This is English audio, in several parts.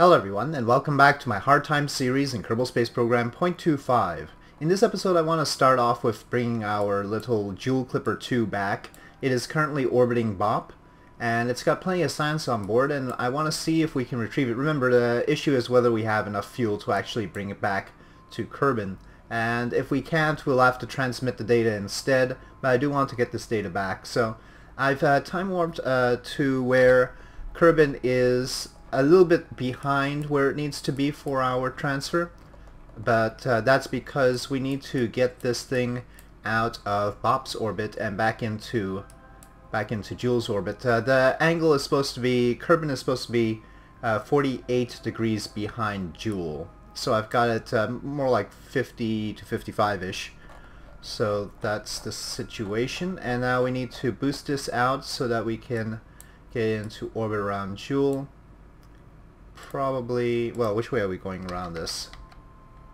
Hello everyone, and welcome back to my Hard Time series in Kerbal Space Program 0.25. In this episode I want to start off with bringing our little Jool Clipper 2 back. It is currently orbiting BOP, and it's got plenty of science on board, and I want to see if we can retrieve it. Remember, the issue is whether we have enough fuel to actually bring it back to Kerbin. And if we can't, we'll have to transmit the data instead, but I do want to get this data back. So I've uh, time warped uh, to where Kerbin is a little bit behind where it needs to be for our transfer but uh, that's because we need to get this thing out of BOP's orbit and back into back into Jool's orbit. Uh, the angle is supposed to be, Kerbin is supposed to be uh, 48 degrees behind Jool. So I've got it uh, more like 50 to 55-ish. So that's the situation. And now we need to boost this out so that we can get into orbit around Jool probably, well, which way are we going around this?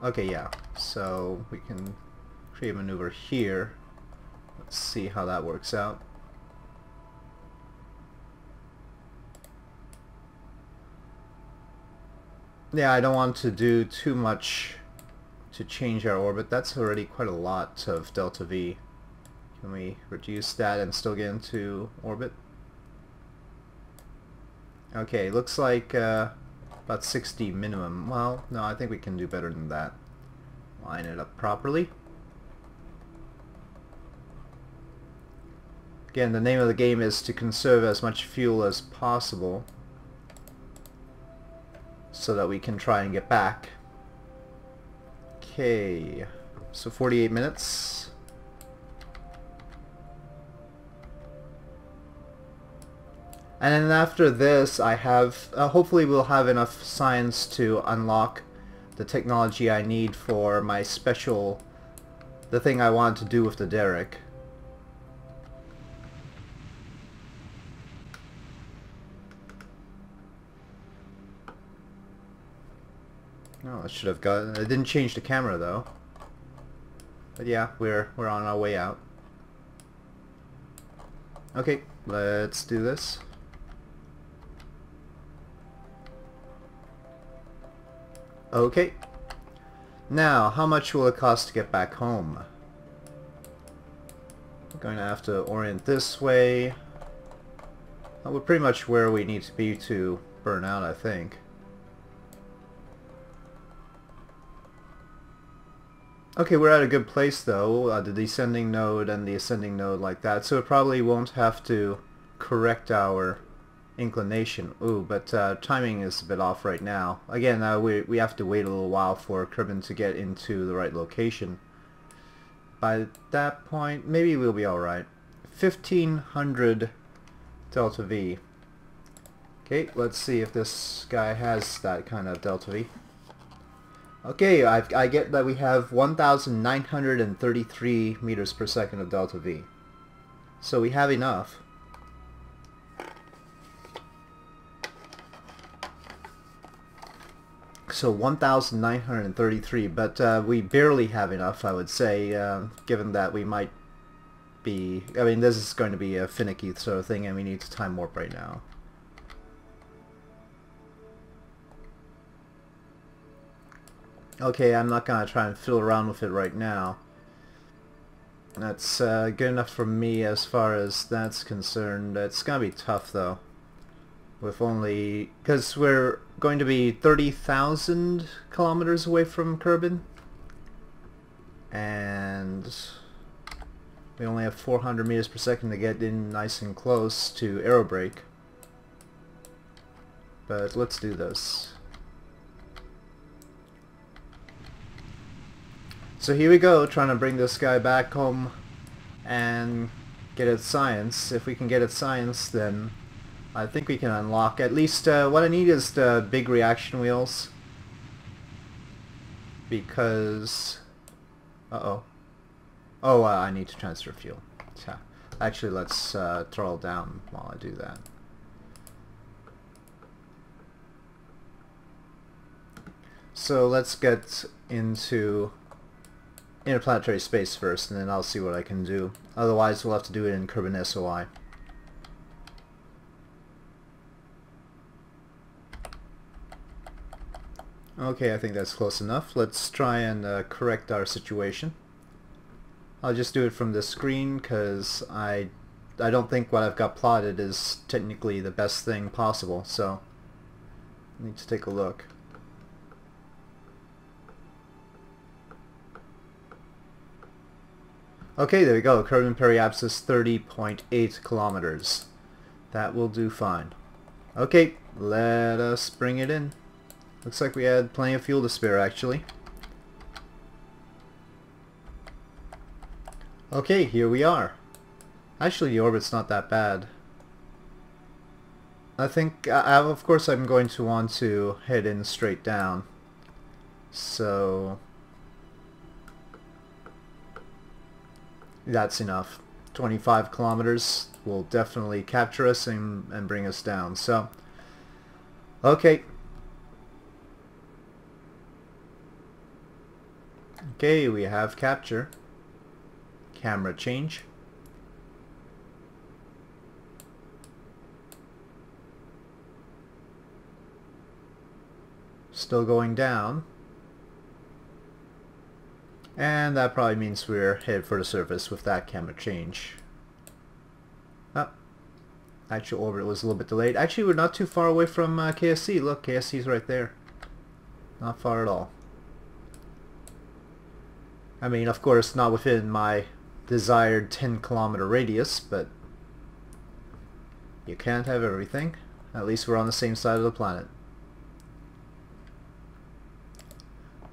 Okay, yeah, so we can create a maneuver here. Let's see how that works out. Yeah, I don't want to do too much to change our orbit. That's already quite a lot of delta V. Can we reduce that and still get into orbit? Okay, looks like uh, about 60 minimum. Well, no, I think we can do better than that. Line it up properly. Again, the name of the game is to conserve as much fuel as possible so that we can try and get back. Okay, so 48 minutes. And then after this, I have, uh, hopefully we'll have enough science to unlock the technology I need for my special, the thing I want to do with the Derrick. No, I should have got, I didn't change the camera though. But yeah, we're, we're on our way out. Okay, let's do this. Okay. Now, how much will it cost to get back home? We're going to have to orient this way. Well, we're pretty much where we need to be to burn out, I think. Okay, we're at a good place though, uh, the descending node and the ascending node like that, so it probably won't have to correct our inclination. Ooh, but uh, timing is a bit off right now. Again, uh, we, we have to wait a little while for Kerbin to get into the right location. By that point, maybe we'll be alright. 1500 delta V. Okay, let's see if this guy has that kind of delta V. Okay, I've, I get that we have 1,933 meters per second of delta V. So we have enough. So 1,933, but uh, we barely have enough, I would say, uh, given that we might be... I mean, this is going to be a finicky sort of thing, and we need to time warp right now. Okay, I'm not going to try and fiddle around with it right now. That's uh, good enough for me as far as that's concerned. It's going to be tough, though with only because we're going to be 30,000 kilometers away from Kerbin. And we only have 400 meters per second to get in nice and close to aerobrake but let's do this. So here we go trying to bring this guy back home and get its science. If we can get its science then I think we can unlock at least uh, what I need is the big reaction wheels. Because uh-oh. Oh uh, I need to transfer fuel. Yeah. actually let's uh, throttle down while I do that. So let's get into interplanetary space first and then I'll see what I can do. Otherwise we'll have to do it in Kerbin SOI Okay, I think that's close enough. Let's try and uh, correct our situation. I'll just do it from the screen because I, I don't think what I've got plotted is technically the best thing possible, so I need to take a look. Okay, there we go. Curved periapsis 30.8 kilometers. That will do fine. Okay, let us bring it in. Looks like we had plenty of fuel to spare actually. Okay, here we are. Actually, the orbit's not that bad. I think, I, of course I'm going to want to head in straight down. So, that's enough. 25 kilometers will definitely capture us and, and bring us down. So, okay, Okay, we have capture. Camera change. Still going down. And that probably means we're headed for the surface with that camera change. Oh, actual orbit was a little bit delayed. Actually, we're not too far away from uh, KSC. Look, KSC's right there. Not far at all. I mean, of course, not within my desired 10 kilometer radius, but you can't have everything. At least we're on the same side of the planet.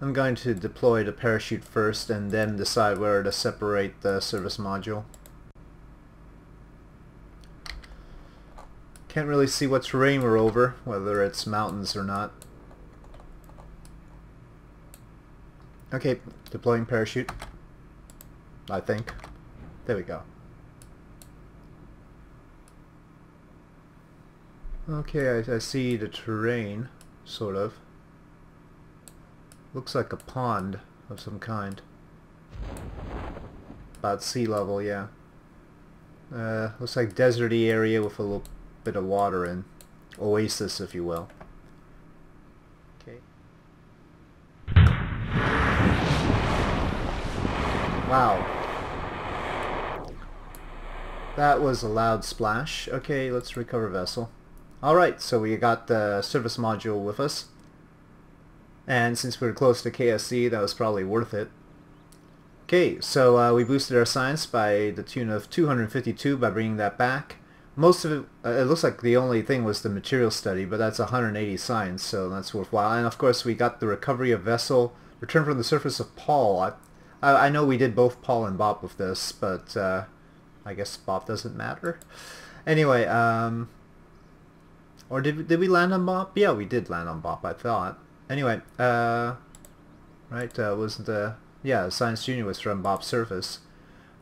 I'm going to deploy the parachute first and then decide where to separate the service module. Can't really see what terrain we're over, whether it's mountains or not. Okay, deploying parachute. I think. There we go. Okay, I, I see the terrain, sort of. Looks like a pond of some kind. About sea level, yeah. Uh, looks like deserty area with a little bit of water in. Oasis, if you will. Wow. That was a loud splash. Okay, let's recover vessel. Alright, so we got the service module with us. And since we are close to KSC, that was probably worth it. Okay, so uh, we boosted our science by the tune of 252 by bringing that back. Most of it, uh, it looks like the only thing was the material study, but that's 180 science, so that's worthwhile. And of course we got the recovery of vessel, return from the surface of Pol. I, I, know we did both Pol and Bop with this, but uh, I guess Bop doesn't matter. Anyway, um, or did did we land on Bop? Yeah, we did land on Bop, I thought. Anyway, uh, right? Uh, was the yeah Science Junior was from Bop's Surface.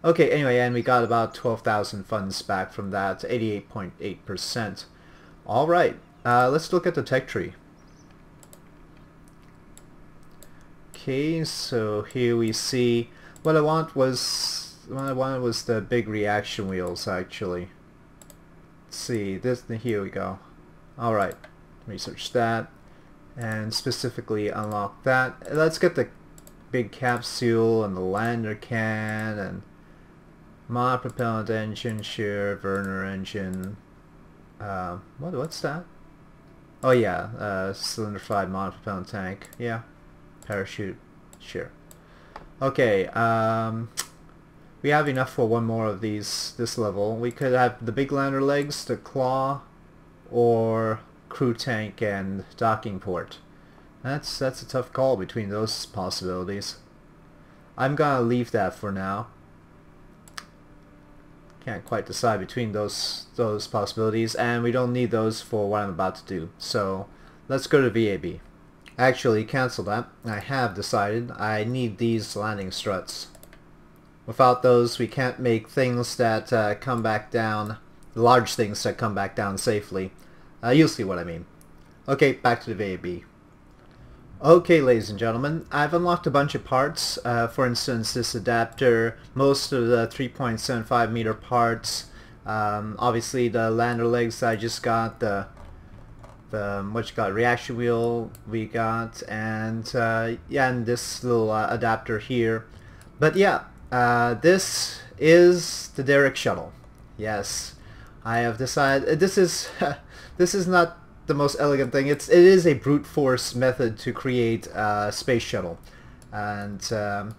Okay. Anyway, and we got about twelve thousand funds back from that, eighty-eight point eight percent. All right. Uh, let's look at the tech tree. Okay, so here we see what I want was what I wanted was the big reaction wheels actually. Let's see this here we go. All right, research that and specifically unlock that. Let's get the big capsule and the lander can and monopropellant engine, shear, Werner engine. Uh, what what's that? Oh yeah, uh, monopropellant tank. Yeah parachute. Sure. Okay um, we have enough for one more of these this level. We could have the big lander legs the claw or crew tank and docking port. That's that's a tough call between those possibilities. I'm gonna leave that for now. Can't quite decide between those those possibilities and we don't need those for what I'm about to do. So let's go to VAB Actually, cancel that. I have decided I need these landing struts. Without those, we can't make things that uh, come back down, large things that come back down safely. Uh, you'll see what I mean. Okay, back to the VAB. Okay, ladies and gentlemen, I've unlocked a bunch of parts. Uh, for instance, this adapter, most of the 3.75 meter parts, um, obviously the lander legs I just got, the the what you got reaction wheel we got and uh, yeah and this little uh, adapter here. But yeah uh, this is the Derek shuttle. Yes. I have decided this is this is not the most elegant thing. It's it is a brute force method to create a space shuttle. And um,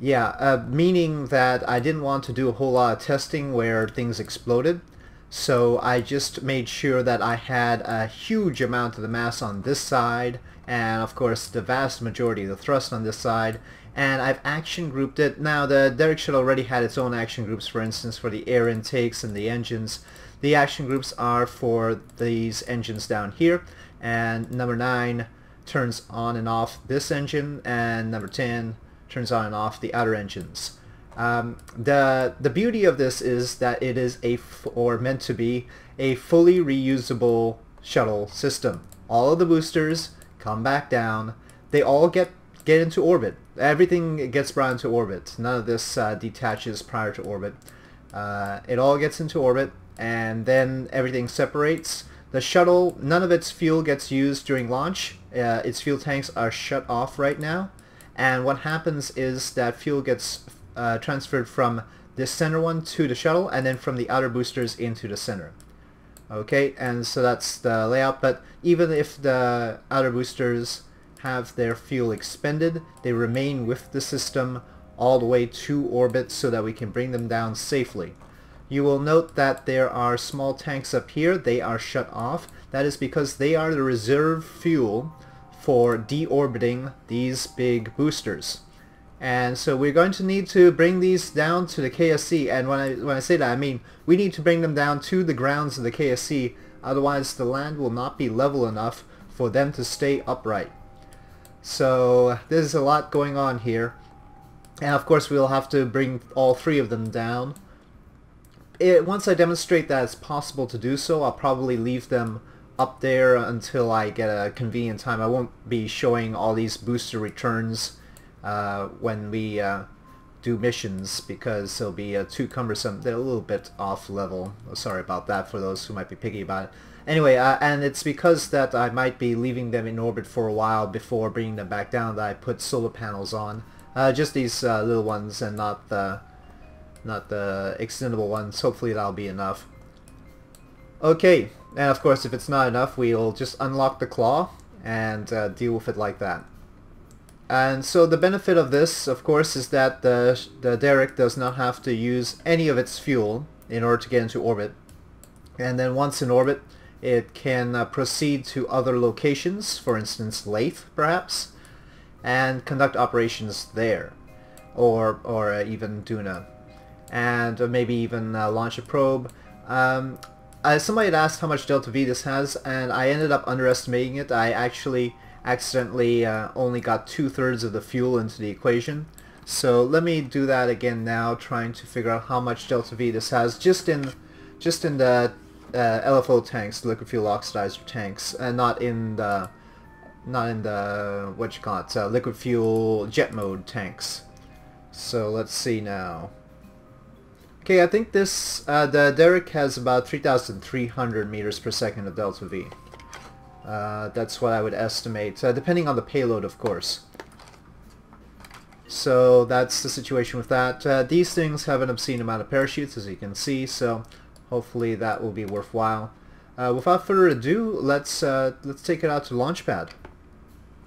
yeah uh, meaning that I didn't want to do a whole lot of testing where things exploded so I just made sure that I had a huge amount of the mass on this side and of course the vast majority of the thrust on this side and I've action grouped it. Now the Derek shuttle already had its own action groups for instance for the air intakes and the engines. The action groups are for these engines down here and number 9 turns on and off this engine and number 10 turns on and off the outer engines. Um, the the beauty of this is that it is a or meant to be a fully reusable shuttle system. All of the boosters come back down. They all get get into orbit. Everything gets brought into orbit. None of this uh, detaches prior to orbit. Uh, it all gets into orbit and then everything separates. The shuttle, none of its fuel gets used during launch. Uh, its fuel tanks are shut off right now. And what happens is that fuel gets uh, transferred from this center one to the shuttle and then from the outer boosters into the center. Okay, and so that's the layout, but even if the outer boosters have their fuel expended, they remain with the system all the way to orbit so that we can bring them down safely. You will note that there are small tanks up here. They are shut off. That is because they are the reserve fuel for deorbiting these big boosters and so we're going to need to bring these down to the KSC and when I when I say that I mean we need to bring them down to the grounds of the KSC otherwise the land will not be level enough for them to stay upright. So there's a lot going on here. And of course we'll have to bring all three of them down. It, once I demonstrate that it's possible to do so I'll probably leave them up there until I get a convenient time. I won't be showing all these booster returns uh, when we uh, do missions because they'll be uh, too cumbersome. They're a little bit off level. Sorry about that for those who might be picky about it. Anyway, uh, and it's because that I might be leaving them in orbit for a while before bringing them back down that I put solar panels on. Uh, just these uh, little ones and not the not the extendable ones. Hopefully that'll be enough. Okay, and of course if it's not enough we'll just unlock the claw and deal with it like that. And so the benefit of this, of course, is that the, the Derek does not have to use any of its fuel in order to get into orbit. And then once in orbit, it can uh, proceed to other locations, for instance, Laythe, perhaps, and conduct operations there, or, or uh, even Duna, and uh, maybe even uh, launch a probe. Um, somebody had asked how much delta V this has, and I ended up underestimating it. I actually accidentally uh, only got two-thirds of the fuel into the equation. So let me do that again now, trying to figure out how much delta V this has just in just in the uh, LFO tanks, liquid fuel oxidizer tanks, and not in the not in the what you call it, uh, liquid fuel jet mode tanks. So let's see now. Okay, I think this uh, the Derek has about 3,300 meters per second of delta V. Uh, that's what I would estimate, uh, depending on the payload, of course. So that's the situation with that. Uh, these things have an obscene amount of parachutes, as you can see, so hopefully that will be worthwhile. Uh, without further ado, let's uh, let's take it out to Launchpad.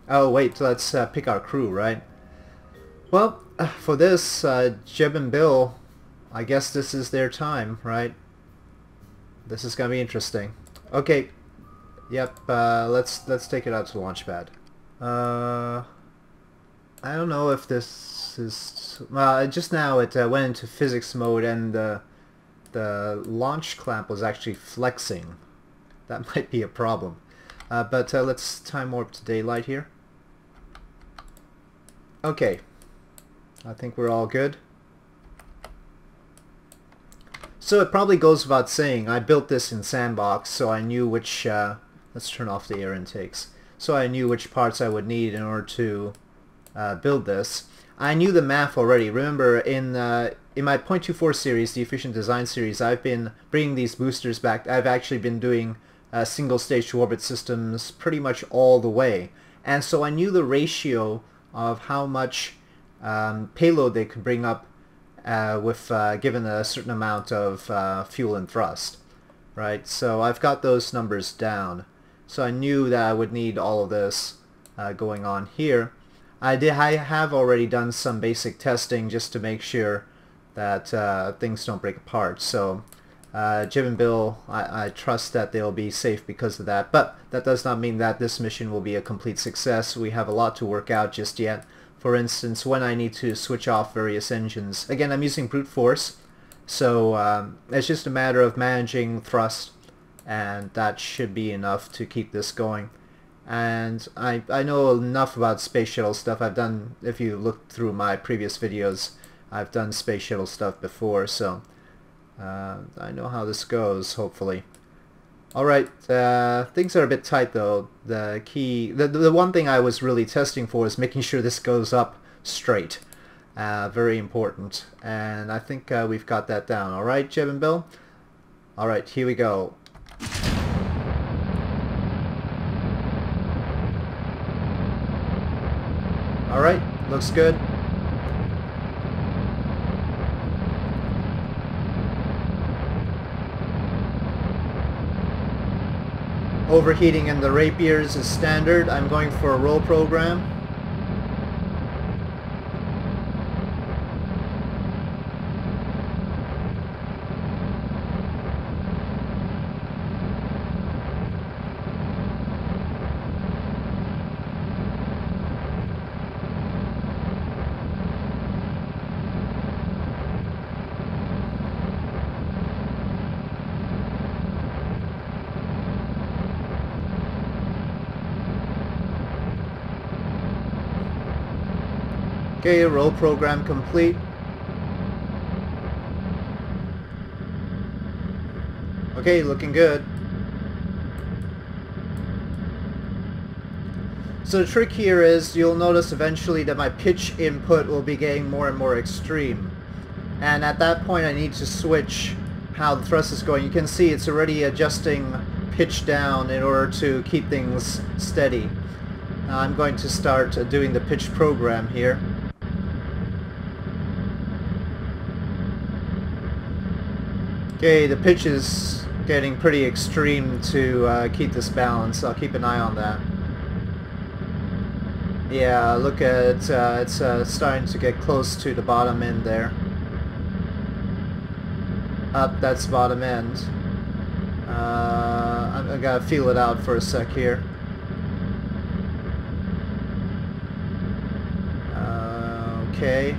Oh wait, let's uh, pick our crew, right? Well, for this, Jeb and Bill, I guess this is their time, right? This is gonna be interesting. Okay, Yep, uh, let's let's take it out to Launchpad. Uh, I don't know if this is... Well, just now it uh, went into physics mode and the, the launch clamp was actually flexing. That might be a problem. Uh, but uh, let's time warp to daylight here. Okay. I think we're all good. So it probably goes without saying, I built this in Sandbox, so I knew which uh, Let's turn off the air intakes. So I knew which parts I would need in order to uh, build this. I knew the math already. Remember, in uh, in my .24 series, the Efficient Design series, I've been bringing these boosters back. I've actually been doing uh, single stage to orbit systems pretty much all the way. And so I knew the ratio of how much um, payload they could bring up uh, with uh, given a certain amount of uh, fuel and thrust, right? So I've got those numbers down. So I knew that I would need all of this uh, going on here. I did. I have already done some basic testing just to make sure that uh, things don't break apart. So uh, Jeb and Bill, I, I, trust that they'll be safe because of that. But that does not mean that this mission will be a complete success. We have a lot to work out just yet. For instance, when I need to switch off various engines. Again, I'm using brute force, so um, it's just a matter of managing thrust, and that should be enough to keep this going. And I, I know enough about space shuttle stuff. I've done, if you look through my previous videos, I've done space shuttle stuff before, so uh, I know how this goes, hopefully. Alright, uh, things are a bit tight though. The key, the, the one thing I was really testing for is making sure this goes up straight. Uh, very important. And I think uh, we've got that down. Alright, Jeb and Bill? Alright, here we go. Alright, looks good. Overheating in the rapiers is standard. I'm going for a roll program. Okay, roll program complete. Okay, looking good. So the trick here is you'll notice eventually that my pitch input will be getting more and more extreme. And at that point I need to switch how the thrust is going. You can see it's already adjusting pitch down in order to keep things steady. I'm going to start uh, doing the pitch program here. Okay, the pitch is getting pretty extreme to uh, keep this balance. I'll keep an eye on that. Yeah, look at uh, it's uh, starting to get close to the bottom end there. Up, that's bottom end. Uh, I, I gotta feel it out for a sec here. Uh, okay.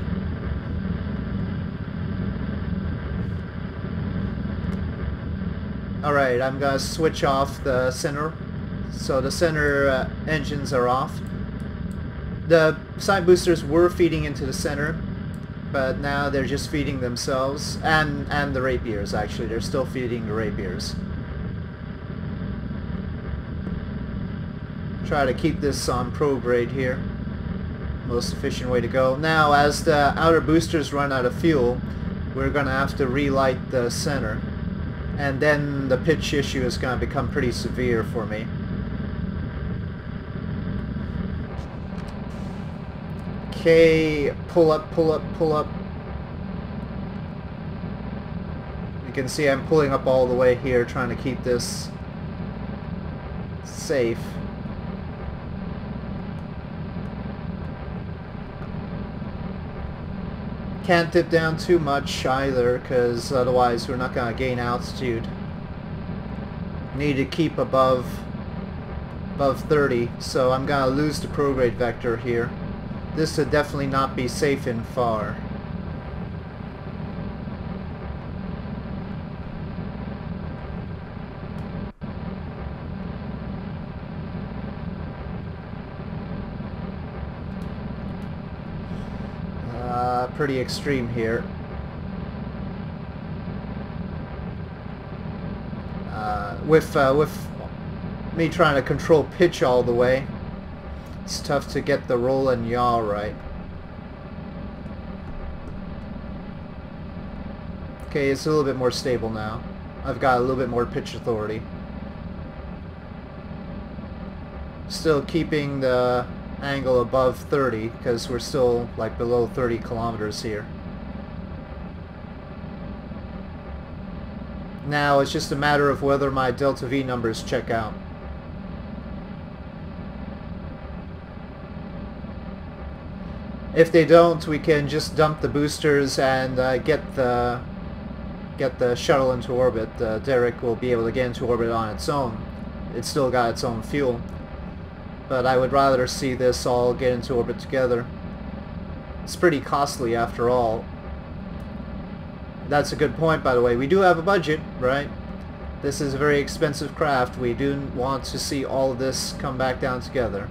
Alright, I'm gonna switch off the center. So the center uh, engines are off. The side boosters were feeding into the center, but now they're just feeding themselves, and, and the rapiers actually, they're still feeding the rapiers. Try to keep this on probe prograde here. Most efficient way to go. Now, as the outer boosters run out of fuel, we're gonna have to relight the center and then the pitch issue is going to become pretty severe for me. Okay, pull up, pull up, pull up. You can see I'm pulling up all the way here trying to keep this safe. Can't dip down too much either, because otherwise we're not going to gain altitude. Need to keep above above 30, so I'm going to lose the prograde vector here. This would definitely not be safe in far. Pretty extreme here. Uh, with uh, with me trying to control pitch all the way, it's tough to get the roll and yaw right. Okay, it's a little bit more stable now. I've got a little bit more pitch authority. Still keeping the angle above 30 because we're still like below 30 kilometers here. Now it's just a matter of whether my delta V numbers check out. If they don't, we can just dump the boosters and uh, get the get the shuttle into orbit. Uh, Derek will be able to get into orbit on its own. It's still got its own fuel. But I would rather see this all get into orbit together. It's pretty costly after all. That's a good point, by the way. We do have a budget, right? This is a very expensive craft. We do want to see all of this come back down together.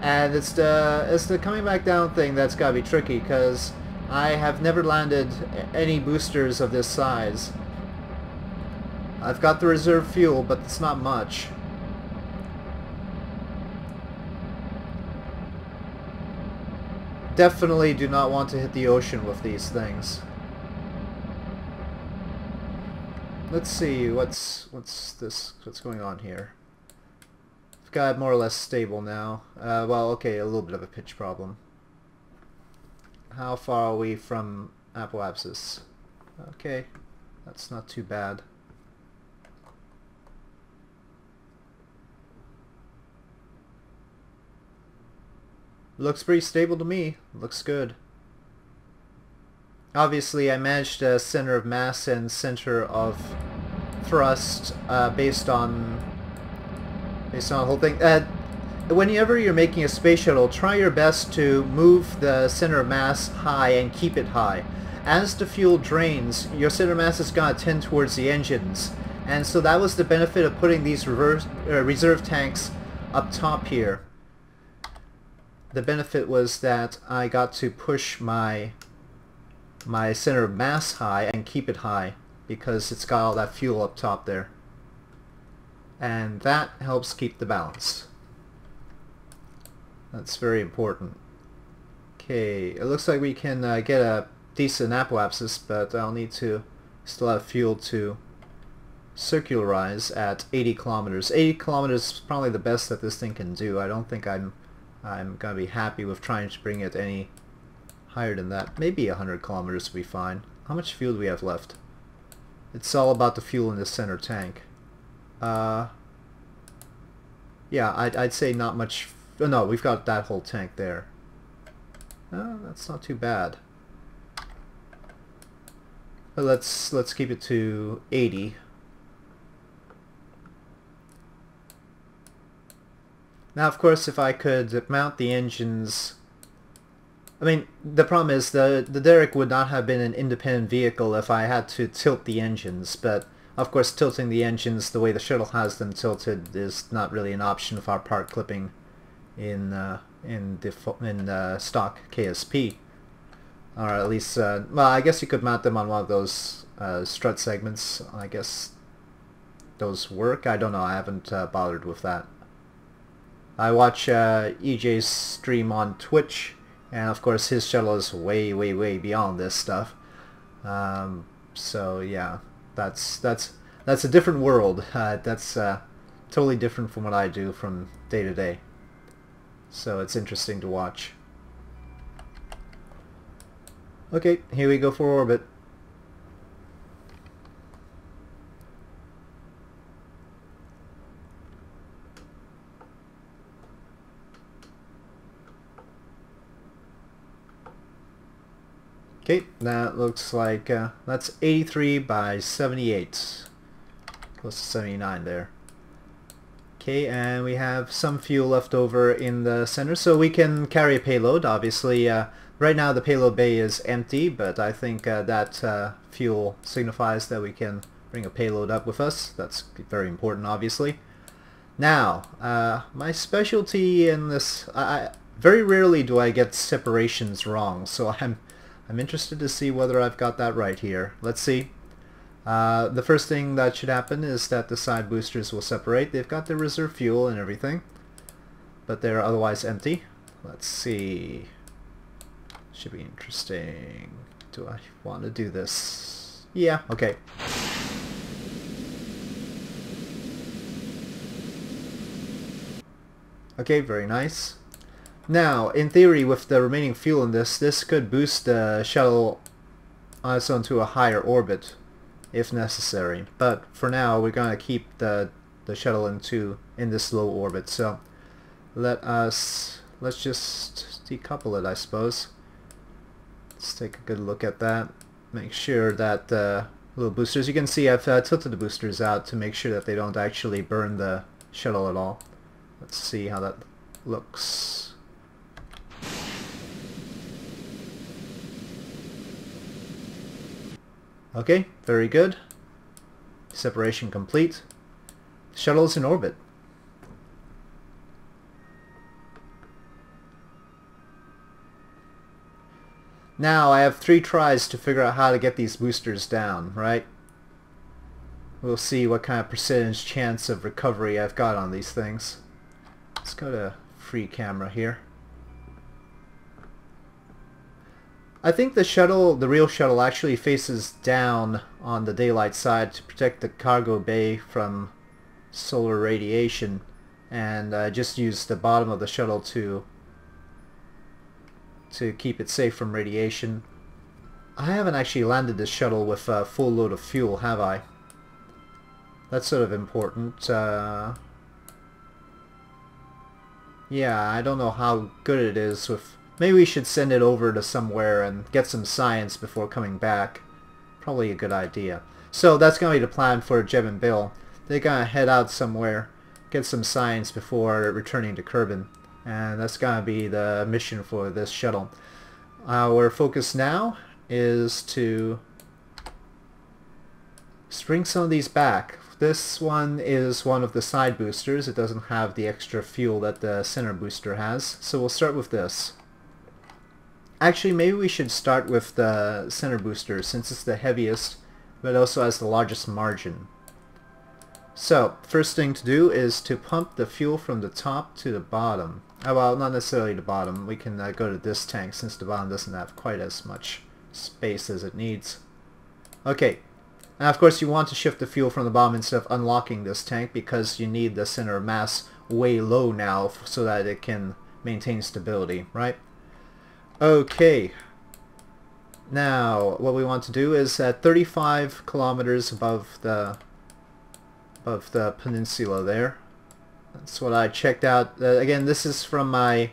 And it's the, it's the coming back down thing that's got to be tricky, because I have never landed any boosters of this size. I've got the reserve fuel, but it's not much. Definitely do not want to hit the ocean with these things. Let's see what's what's this what's going on here. I've got more or less stable now. Uh, well, okay, a little bit of a pitch problem. How far are we from apoapsis? Okay, that's not too bad. Looks pretty stable to me. Looks good. Obviously, I managed a center of mass and center of thrust uh, based on based on the whole thing. Uh, whenever you're making a space shuttle, try your best to move the center of mass high and keep it high. As the fuel drains, your center of mass is going to tend towards the engines. And so that was the benefit of putting these reverse, uh, reserve tanks up top here. The benefit was that I got to push my my center of mass high and keep it high because it's got all that fuel up top there. And that helps keep the balance. That's very important. Okay, it looks like we can uh, get a decent apoapsis, but I'll need to still have fuel to circularize at 80 kilometers. 80 kilometers is probably the best that this thing can do. I don't think I'm I'm gonna be happy with trying to bring it any higher than that. Maybe 100 kilometers will be fine. How much fuel do we have left? It's all about the fuel in the center tank. Uh, yeah, I'd, I'd say not much... Oh, no, we've got that whole tank there. Uh, that's not too bad. But let's let's keep it to 80. Now, of course, if I could mount the engines I mean, the problem is the the Derrick would not have been an independent vehicle if I had to tilt the engines, but of course tilting the engines the way the shuttle has them tilted is not really an option of our part clipping in uh, in in uh, stock KSP. Or at least, uh, well, I guess you could mount them on one of those uh, strut segments. I guess those work. I don't know. I haven't uh, bothered with that. I watch uh, EJ's stream on Twitch and of course his channel is way way way beyond this stuff. Um, so yeah that's that's that's a different world. Uh, that's uh, totally different from what I do from day to day. So it's interesting to watch. Okay here we go for orbit Okay, that looks like uh, that's 83 by 78. Close to 79 there. Okay, and we have some fuel left over in the center, so we can carry a payload. Obviously, uh, right now the payload bay is empty, but I think uh, that uh, fuel signifies that we can bring a payload up with us. That's very important, obviously. Now, uh, my specialty in this, I, very rarely do I get separations wrong, so I'm I'm interested to see whether I've got that right here. Let's see. Uh, the first thing that should happen is that the side boosters will separate. They've got their reserve fuel and everything, but they're otherwise empty. Let's see. Should be interesting. Do I want to do this? Yeah, okay. Okay, very nice. Now, in theory, with the remaining fuel in this, this could boost the shuttle on its own to a higher orbit, if necessary. But for now, we're going to keep the the shuttle into in this low orbit. So let us let's just decouple it, I suppose. Let's take a good look at that. Make sure that the little boosters. You can see I've uh, tilted the boosters out to make sure that they don't actually burn the shuttle at all. Let's see how that looks. Okay, very good. Separation complete. Shuttle is in orbit. Now I have three tries to figure out how to get these boosters down, right? We'll see what kind of percentage chance of recovery I've got on these things. Let's go to free camera here. I think the shuttle, the real shuttle, actually faces down on the daylight side to protect the cargo bay from solar radiation and I just use the bottom of the shuttle to to keep it safe from radiation. I haven't actually landed this shuttle with a full load of fuel, have I? That's sort of important. Uh, yeah, I don't know how good it is with Maybe we should send it over to somewhere and get some science before coming back. Probably a good idea. So that's going to be the plan for Jeb and Bill. They're going to head out somewhere, get some science before returning to Kerbin. And that's going to be the mission for this shuttle. Our focus now is to bring some of these back. This one is one of the side boosters. It doesn't have the extra fuel that the center booster has. So we'll start with this. Actually, maybe we should start with the center booster since it's the heaviest, but also has the largest margin. So, first thing to do is to pump the fuel from the top to the bottom. Oh, well, not necessarily the bottom. We can uh, go to this tank since the bottom doesn't have quite as much space as it needs. Okay, and of course you want to shift the fuel from the bottom instead of unlocking this tank because you need the center mass way low now so that it can maintain stability, right? Okay. Now, what we want to do is at 35 kilometers above the above the peninsula there. That's what I checked out. Uh, again, this is from my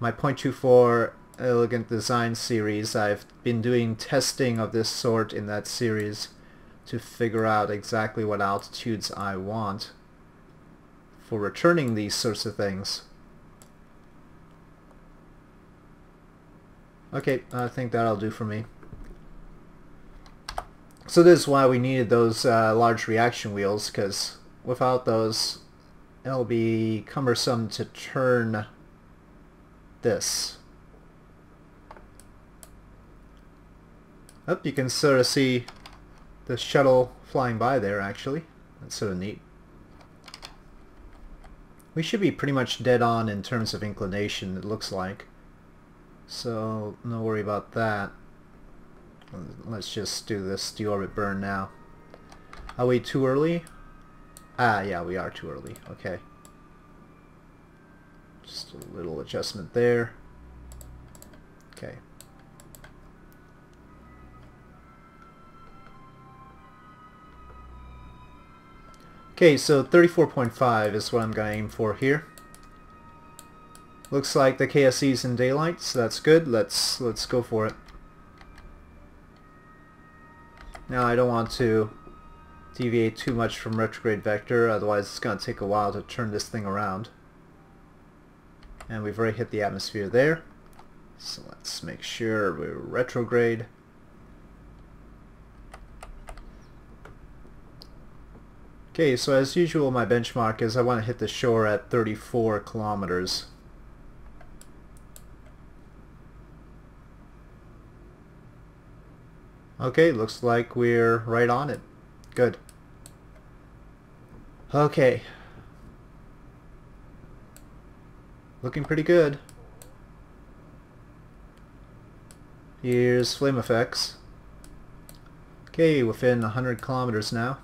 my .24 Elegant Design series. I've been doing testing of this sort in that series to figure out exactly what altitudes I want for returning these sorts of things. Okay, I think that'll do for me. So this is why we needed those uh, large reaction wheels, because without those, it'll be cumbersome to turn this. Oh, you can sort of see the shuttle flying by there, actually. That's sort of neat. We should be pretty much dead on in terms of inclination, it looks like. So no worry about that. Let's just do this deorbit burn now. Are we too early? Ah, yeah, we are too early. Okay. Just a little adjustment there. Okay. Okay, so 34.5 is what I'm going to aim for here. Looks like the KSC's in daylight, so that's good. Let's let's go for it. Now I don't want to deviate too much from retrograde vector, otherwise it's going to take a while to turn this thing around. And we've already hit the atmosphere there. So let's make sure we're retrograde. Okay, so as usual my benchmark is I want to hit the shore at 34 kilometers. Okay, looks like we're right on it. Good. Okay. Looking pretty good. Here's flame effects. Okay, within 100 kilometers now.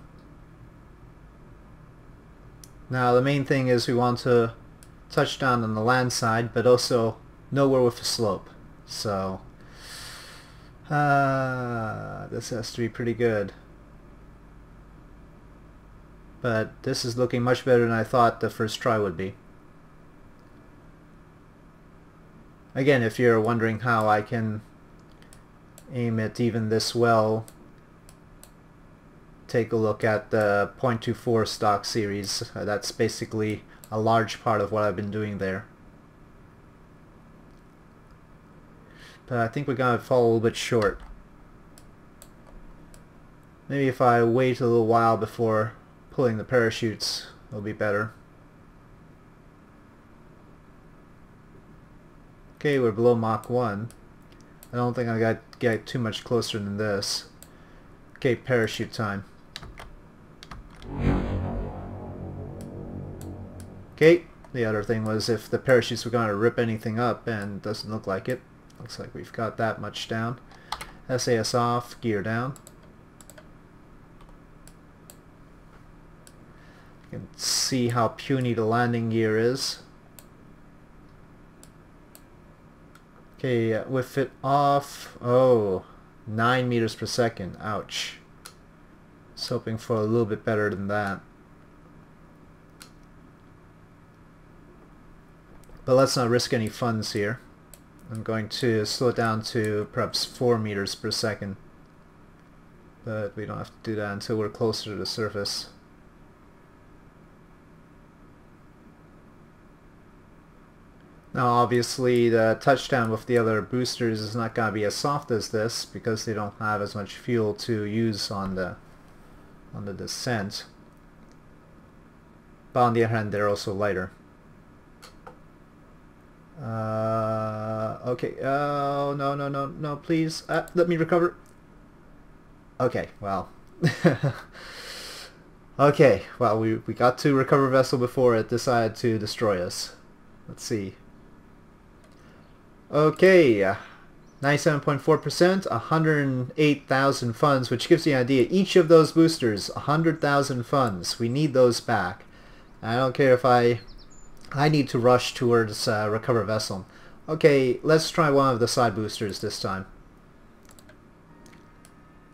Now the main thing is we want to touch down on the land side, but also nowhere with a slope. So, uh, this has to be pretty good. But this is looking much better than I thought the first try would be. Again, if you're wondering how I can aim it even this well, take a look at the .24 stock series. Uh, that's basically a large part of what I've been doing there. But I think we're going to fall a little bit short. Maybe if I wait a little while before pulling the parachutes, it'll be better. Okay, we're below Mach 1. I don't think I got get too much closer than this. Okay, parachute time. Okay, the other thing was if the parachutes were going to rip anything up, and doesn't look like it. Looks like we've got that much down. SAS off, gear down. You can see how puny the landing gear is. Okay, with it off, oh, 9 meters per second, ouch. Was hoping for a little bit better than that. But let's not risk any funds here. I'm going to slow it down to perhaps 4 meters per second. But we don't have to do that until we're closer to the surface. Now obviously the touchdown with the other boosters is not going to be as soft as this because they don't have as much fuel to use on the on the descent. But on the other hand they're also lighter. Uh, okay, oh no no no no please uh, let me recover. Okay, well. okay, well we, we got to recover vessel before it decided to destroy us. Let's see. Okay, 97.4%, 108,000 funds, which gives you an idea. Each of those boosters, 100,000 funds. We need those back. I don't care if I I need to rush towards uh, recover vessel. Okay, let's try one of the side boosters this time.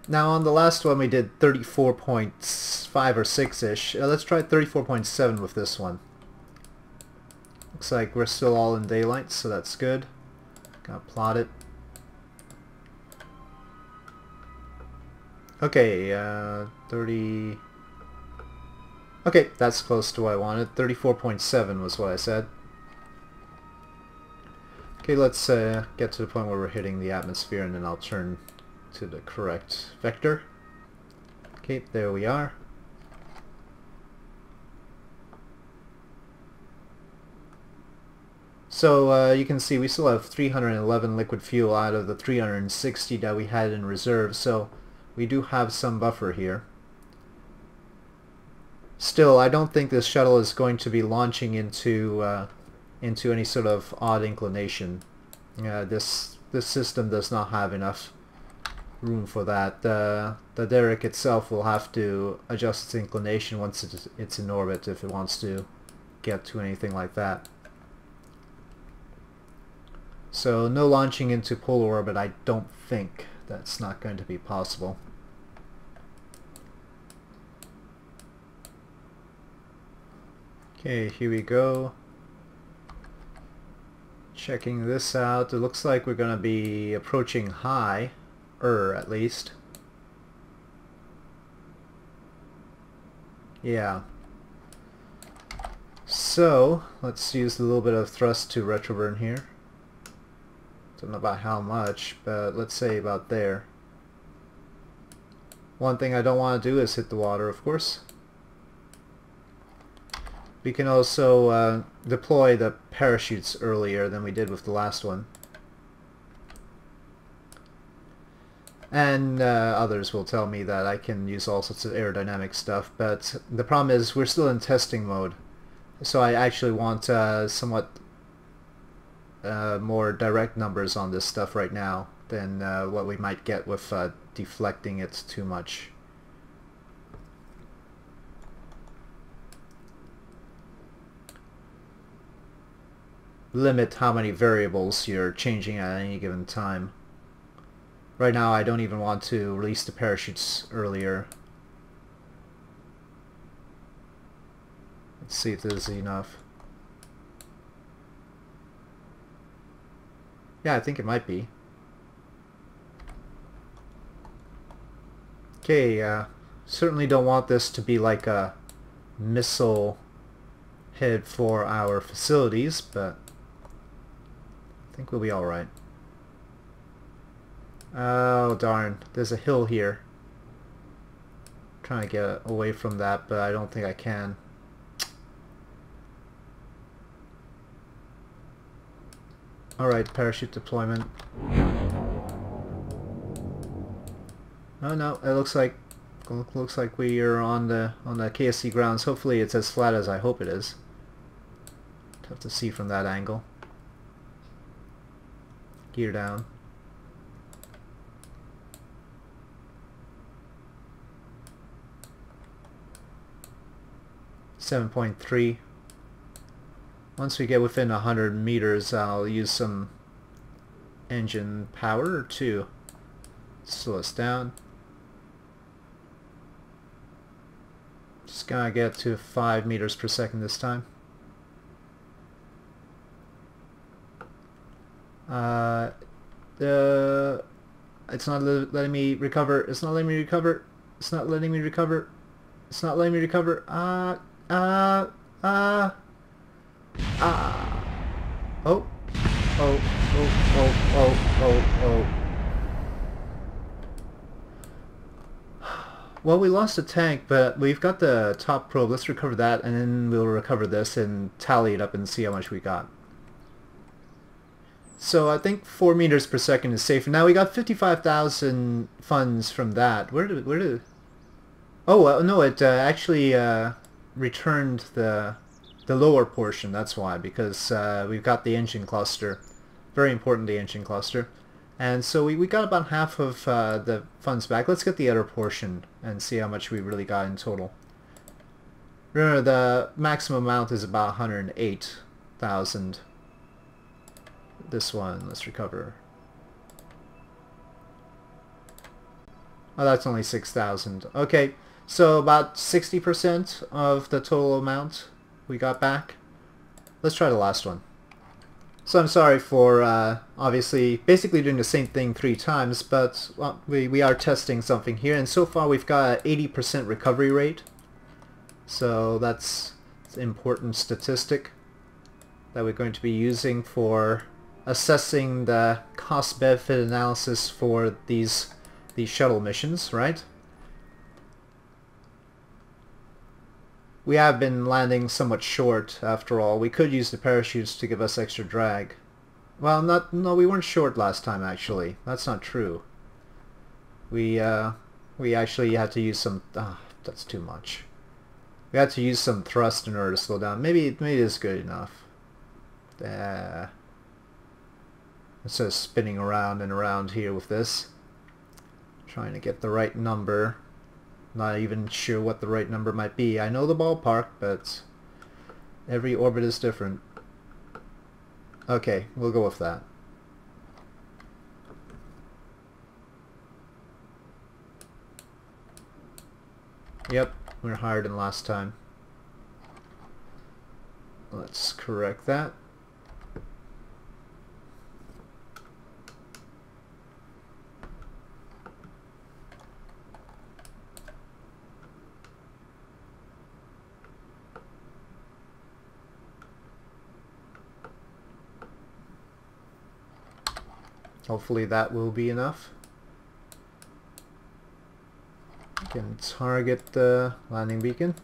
Now on the last one we did 34.5 or 6-ish. Uh, let's try 34.7 with this one. Looks like we're still all in daylight, so that's good. Gotta plot it. Okay, uh, 30... Okay, that's close to what I wanted. 34.7 was what I said. Okay, let's uh, get to the point where we're hitting the atmosphere and then I'll turn to the correct vector. Okay, there we are. So uh, you can see we still have 311 liquid fuel out of the 360 that we had in reserve, so we do have some buffer here. Still, I don't think this shuttle is going to be launching into uh, into any sort of odd inclination. Uh, this this system does not have enough room for that. Uh, the DRK itself will have to adjust its inclination once it's in orbit if it wants to get to anything like that. So no launching into polar orbit, I don't think. That's not going to be possible. Okay, here we go. Checking this out. It looks like we're going to be approaching high, er at least. Yeah. So, let's use a little bit of thrust to retroburn here. Don't know about how much, but let's say about there. One thing I don't want to do is hit the water, of course. We can also uh, deploy the parachutes earlier than we did with the last one. And uh, others will tell me that I can use all sorts of aerodynamic stuff, but the problem is we're still in testing mode. So I actually want uh, somewhat uh, more direct numbers on this stuff right now than uh, what we might get with uh, deflecting it too much. Limit how many variables you're changing at any given time. Right now I don't even want to release the parachutes earlier. Let's see if this is enough. Yeah, I think it might be. Okay, uh, certainly don't want this to be like a missile head for our facilities, but think we'll be alright. Oh darn, there's a hill here. I'm trying to get away from that, but I don't think I can. Alright, parachute deployment. Oh no, it looks like looks like we are on the on the KSC grounds. Hopefully it's as flat as I hope it is. Tough to see from that angle. Gear down. Seven point three. Once we get within a hundred meters, I'll use some engine power to slow us down. Just gonna get to 5 meters per second this time. Uh, the it's not letting me recover. It's not letting me recover. It's not letting me recover. It's not letting me recover. Uh, ah, uh, ah, uh. Oh, oh, oh, oh, oh, oh, oh. Well, we lost a tank, but we've got the top probe. Let's recover that, and then we'll recover this and tally it up and see how much we got. So I think 4 meters per second is safe. Now we got 55,000 funds from that. Where did... Where did... Oh, no, it uh, actually uh, returned the the lower portion. That's why, because uh, we've got the engine cluster. Very important, the engine cluster. And so we, we got about half of uh, the funds back. Let's get the other portion and see how much we really got in total. Remember, the maximum amount is about 108,000. This one, let's recover. Oh, that's only 6,000. Okay, so about 60% of the total amount we got back. Let's try the last one. So I'm sorry for uh, obviously basically doing the same thing three times, but well, we, we are testing something here, and so far we've got an 80% recovery rate. So that's an important statistic that we're going to be using for assessing the cost-benefit analysis for these these shuttle missions, right? We have been landing somewhat short, after all. We could use the parachutes to give us extra drag. Well, not no, we weren't short last time, actually. That's not true. We, uh, we actually had to use some... Ah, that's too much. We had to use some thrust in order to slow down. Maybe, maybe it's good enough. Uh, instead of spinning around and around here with this. Trying to get the right number. Not even sure what the right number might be. I know the ballpark, but every orbit is different. Okay, we'll go with that. Yep, we're higher than last time. Let's correct that. Hopefully that will be enough. We can target the landing beacon.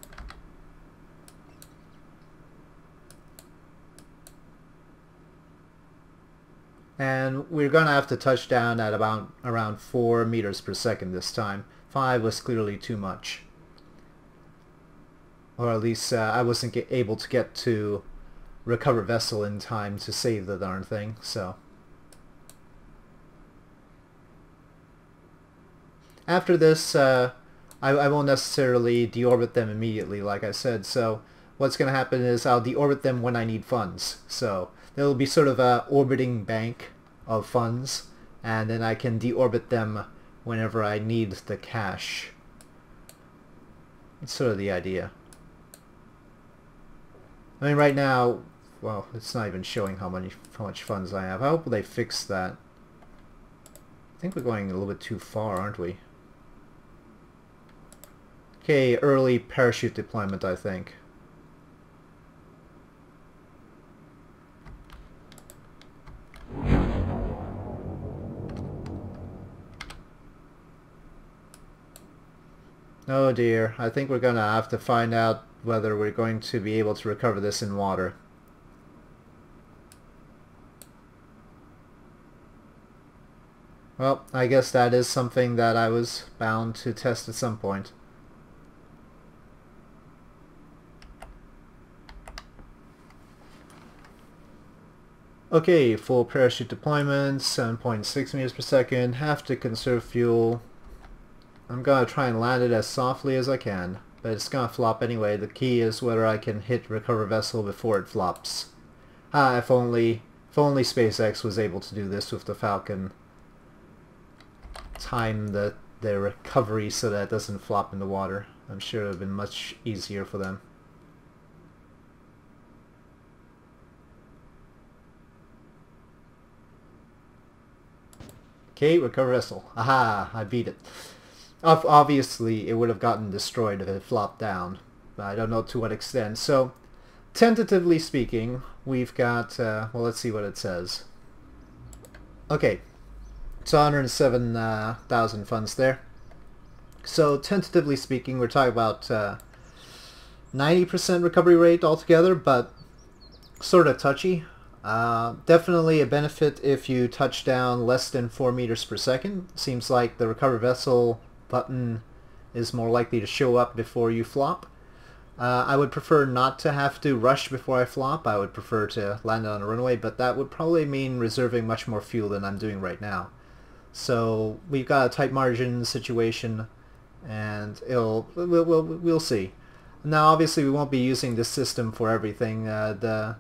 And we're going to have to touch down at about around 4 meters per second this time. 5 was clearly too much. Or at least uh, I wasn't able to get to recover vessel in time to save the darn thing, so... After this, uh, I, I won't necessarily deorbit them immediately, like I said. So what's going to happen is I'll deorbit them when I need funds. So There'll be sort of a orbiting bank of funds, and then I can deorbit them whenever I need the cash. It's sort of the idea. I mean, right now, well, it's not even showing how many how much funds I have. I hope they fix that. I think we're going a little bit too far, aren't we? Okay, early parachute deployment, I think. Oh dear, I think we're going to have to find out whether we're going to be able to recover this in water. Well, I guess that is something that I was bound to test at some point. Okay, full parachute deployment, 7.6 meters per second, have to conserve fuel. I'm gonna try and land it as softly as I can, but it's gonna flop anyway. The key is whether I can hit recover vessel before it flops. Ah, if only, if only SpaceX was able to do this with the Falcon. Time the, the recovery so that it doesn't flop in the water. I'm sure it would have been much easier for them. Okay, recover vessel. Aha, I beat it. Of obviously, it would have gotten destroyed if it flopped down. But I don't know to what extent. So, tentatively speaking, we've got, uh, well, let's see what it says. Okay, it's 107,000 uh, funds there. So, tentatively speaking, we're talking about 90% uh, recovery rate altogether, but sort of touchy. Uh, definitely a benefit if you touch down less than 4 meters per second. Seems like the recover vessel button is more likely to show up before you flop. Uh, I would prefer not to have to rush before I flop. I would prefer to land on a runway, but that would probably mean reserving much more fuel than I'm doing right now. So we've got a tight margin situation, and it'll we'll, we'll, we'll see. Now, obviously, we won't be using this system for everything. Uh, the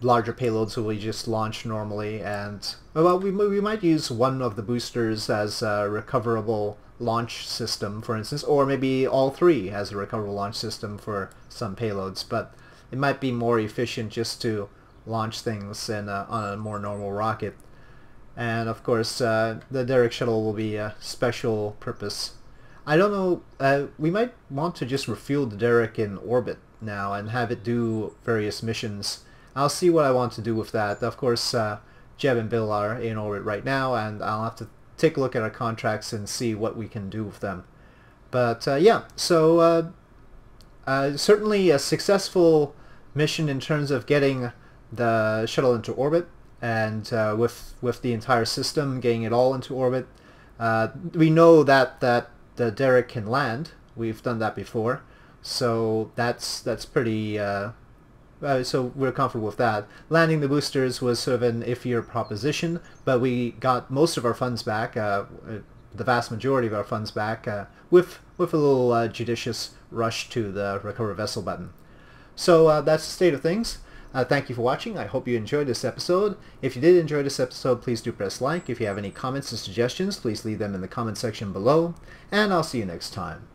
larger payloads will be just launch normally and well we, we might use one of the boosters as a recoverable launch system for instance or maybe all three as a recoverable launch system for some payloads but it might be more efficient just to launch things in a, on a more normal rocket. And of course uh, the DRK shuttle will be a special purpose. I don't know uh, we might want to just refuel the DRK in orbit now and have it do various missions. I'll see what I want to do with that. Of course, uh, Jeb and Bill are in orbit right now, and I'll have to take a look at our contracts and see what we can do with them. But uh, yeah, so uh, uh certainly a successful mission in terms of getting the shuttle into orbit, and uh, with with the entire system getting it all into orbit. Uh, we know that that the DRK can land. We've done that before. So that's that's pretty. Uh, uh, so we're comfortable with that. Landing the boosters was sort of an iffier proposition, but we got most of our funds back, uh, the vast majority of our funds back, uh, with with a little uh, judicious rush to the recover vessel button. So uh, that's the state of things. Uh, thank you for watching. I hope you enjoyed this episode. If you did enjoy this episode, please do press like. If you have any comments and suggestions, please leave them in the comment section below. And I'll see you next time.